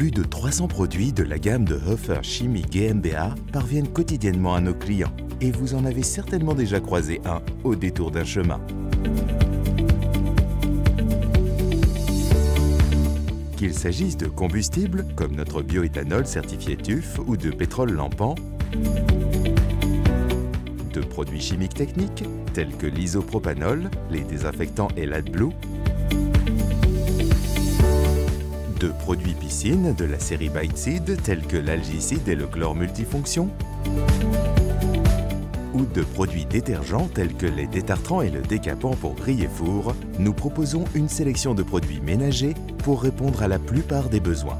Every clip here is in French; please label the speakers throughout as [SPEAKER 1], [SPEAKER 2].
[SPEAKER 1] Plus de 300 produits de la gamme de Hofer Chimie GmbH parviennent quotidiennement à nos clients et vous en avez certainement déjà croisé un au détour d'un chemin. Qu'il s'agisse de combustibles comme notre bioéthanol certifié TUF ou de pétrole lampant, de produits chimiques techniques tels que l'isopropanol, les désinfectants et l'AdBlue, de produits piscine de la série Biteside tels que l'algicide et le chlore multifonction, ou de produits détergents tels que les détartrants et le décapant pour griller four, nous proposons une sélection de produits ménagers pour répondre à la plupart des besoins.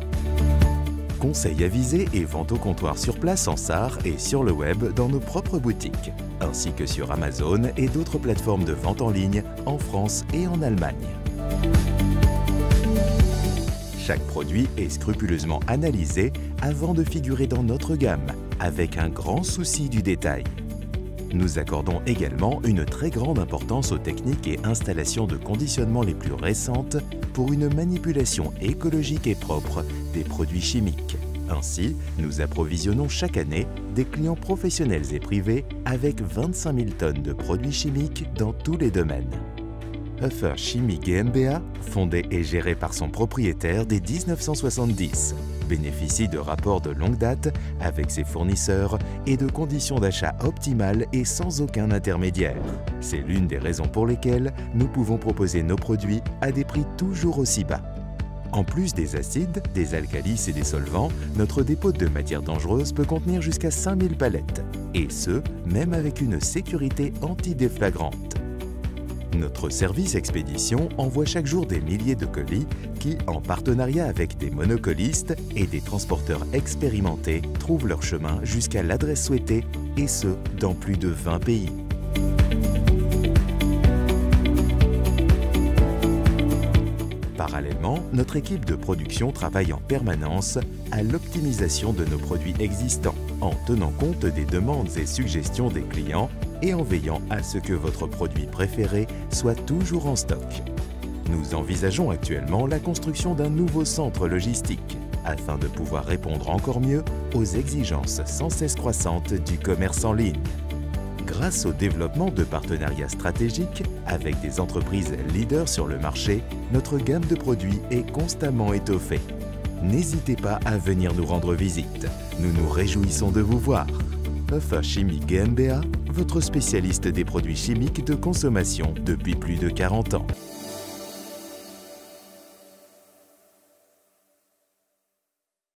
[SPEAKER 1] Conseils avisés et vente au comptoir sur place en SAR et sur le web dans nos propres boutiques, ainsi que sur Amazon et d'autres plateformes de vente en ligne en France et en Allemagne. Chaque produit est scrupuleusement analysé avant de figurer dans notre gamme, avec un grand souci du détail. Nous accordons également une très grande importance aux techniques et installations de conditionnement les plus récentes pour une manipulation écologique et propre des produits chimiques. Ainsi, nous approvisionnons chaque année des clients professionnels et privés avec 25 000 tonnes de produits chimiques dans tous les domaines. Huffer Chimie GmbH, fondée et gérée par son propriétaire dès 1970, bénéficie de rapports de longue date avec ses fournisseurs et de conditions d'achat optimales et sans aucun intermédiaire. C'est l'une des raisons pour lesquelles nous pouvons proposer nos produits à des prix toujours aussi bas. En plus des acides, des alcalis et des solvants, notre dépôt de matières dangereuses peut contenir jusqu'à 5000 palettes, et ce, même avec une sécurité antidéflagrante. Notre service expédition envoie chaque jour des milliers de colis qui, en partenariat avec des monocolistes et des transporteurs expérimentés, trouvent leur chemin jusqu'à l'adresse souhaitée, et ce, dans plus de 20 pays. Parallèlement, notre équipe de production travaille en permanence à l'optimisation de nos produits existants, en tenant compte des demandes et suggestions des clients et en veillant à ce que votre produit préféré soit toujours en stock. Nous envisageons actuellement la construction d'un nouveau centre logistique afin de pouvoir répondre encore mieux aux exigences sans cesse croissantes du commerce en ligne. Grâce au développement de partenariats stratégiques avec des entreprises leaders sur le marché, notre gamme de produits est constamment étoffée. N'hésitez pas à venir nous rendre visite. Nous nous réjouissons de vous voir. Huffer Chimie GmbH, votre spécialiste des produits chimiques de consommation depuis plus de 40 ans.